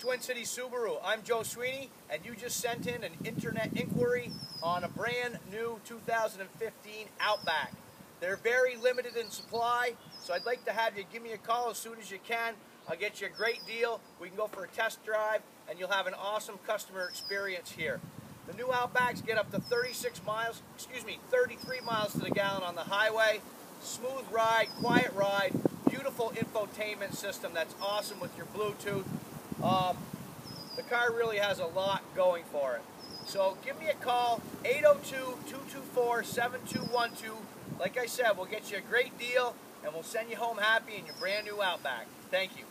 Twin Cities Subaru. I'm Joe Sweeney, and you just sent in an internet inquiry on a brand new 2015 Outback. They're very limited in supply, so I'd like to have you give me a call as soon as you can. I'll get you a great deal. We can go for a test drive, and you'll have an awesome customer experience here. The new Outbacks get up to 36 miles, excuse me, 33 miles to the gallon on the highway. Smooth ride, quiet ride, beautiful infotainment system that's awesome with your Bluetooth. Um, the car really has a lot going for it. So give me a call, 802-224-7212. Like I said, we'll get you a great deal and we'll send you home happy in your brand new Outback. Thank you.